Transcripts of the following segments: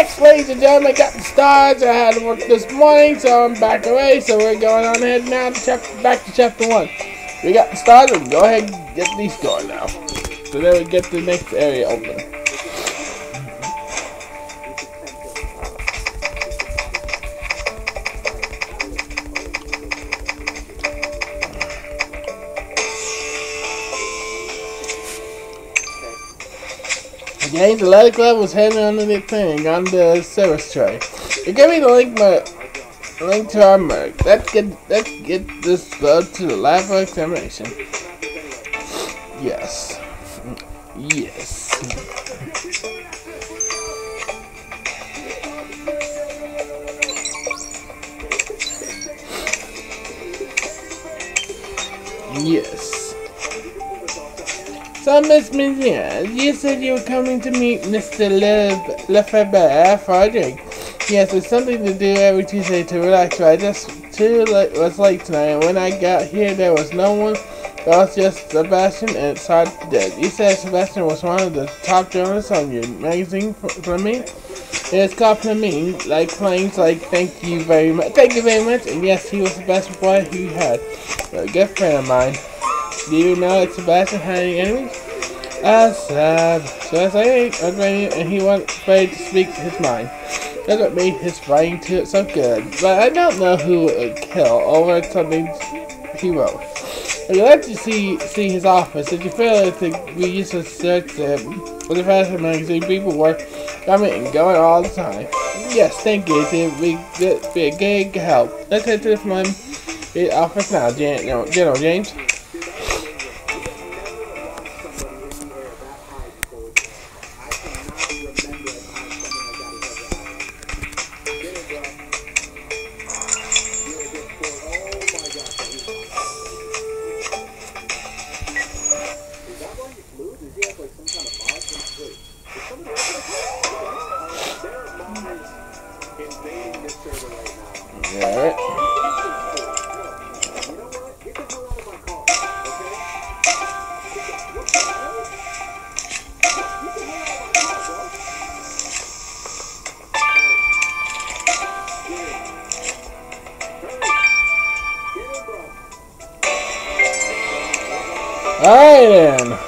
Ladies and gentlemen, the stars. I had to work this morning, so I'm back away. So we're going on ahead now to chapter, back to chapter one. We got the stars. Go ahead and get these going now. So then we get the next area open. Games Athletic Club was heading under the thing on the service tray. You give me the link, my link to our merch. Let's get let's get this blood to the lab examination. Yes. Yes. Yes. So, Miss Mizia, you said you were coming to meet Mr. Le Lefebvre for a drink. Yes, it's something to do every Tuesday to relax, but I just too late was late tonight, and when I got here, there was no one. There was just Sebastian, and it's dead. You said Sebastian was one of the top journalists on your magazine for, me. It's complimenting, like claims like thank you very much, thank you very much, and yes, he was the best boy he had. A good friend of mine. Do you know that Sebastian had any enemies? Ah, sad. So as I ate, ready, and he wasn't afraid to speak his mind. That's what made his writing to it so good. But I don't know who it would kill over something he wrote. I'd like to see see his office. If you feel like we used to search them with the fashion magazine? People were coming and going all the time. Yes, thank you. It would be, be a good help. Let's head to my office now, General James. Alright. Alright then.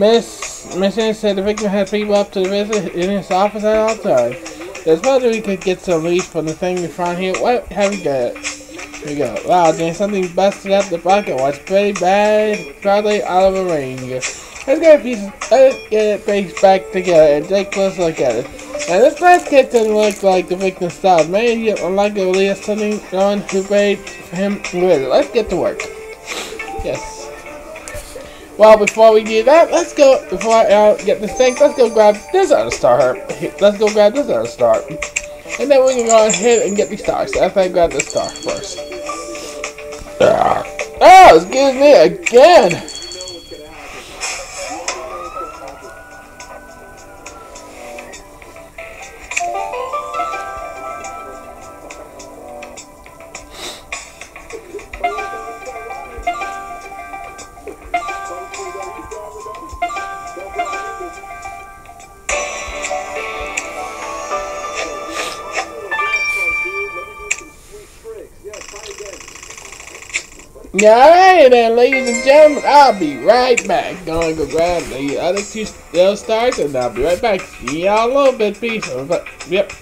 Miss Mission said the victim had people up to visit in his office at all times. There's whether we could get some leads from the thing we found here. What have we got? Here we go. Wow, James, something busted up the bucket was pretty bad. Probably out of a ring. Let's get a piece let's get it pieced back together and take a close look at it. Now this last kit doesn't look like the victim's style. Maybe unlikely has something on who for him with it. Let's get to work. Yes. Well, before we do that, let's go, before I uh, get this thing, let's go grab this other star. Let's go grab this other star. And then we can go ahead and get the stars. After I grab this star first. Oh, excuse me again. Alright then, ladies and gentlemen, I'll be right back. Gonna go grab the other two stars and I'll be right back. See y'all a little bit. Peace. Yep.